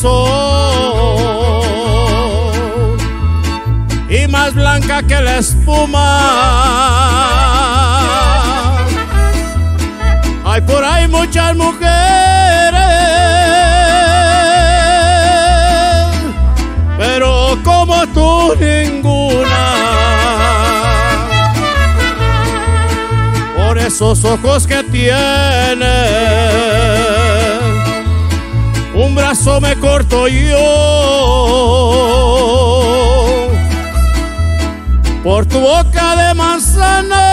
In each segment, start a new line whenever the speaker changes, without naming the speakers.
sol y más blanca que la espuma. Hay por ahí muchas mujeres, pero como tú ninguna. Por esos ojos que tienes un brazo me corto yo. Por tu boca de manzana.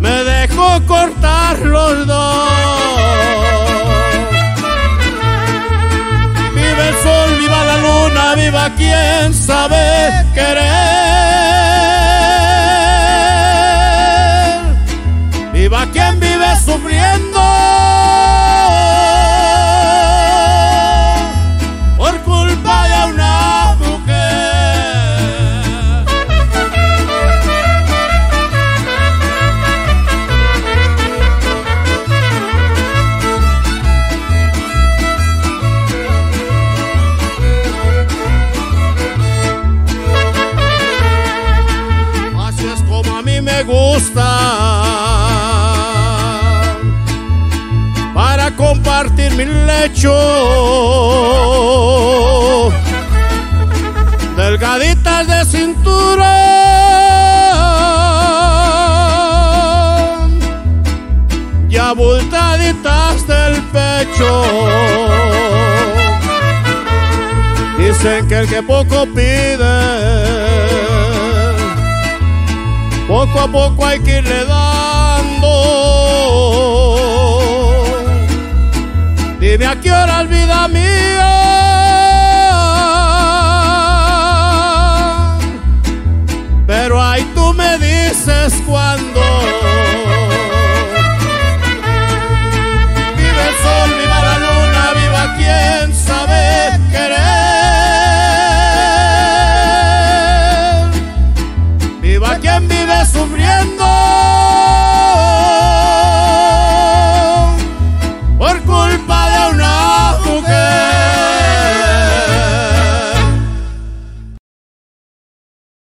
Me dejo cortar los dos. Viva el sol viva la luna viva quien sabe querer quien vive sufriendo por culpa de una mujer. Así es como a mí me gusta. Compartir mi lecho. Delgaditas de cintura. Y abultaditas del pecho. Dicen que el que poco pide poco a poco hay que irle dando. Dime a qué hora vida mía.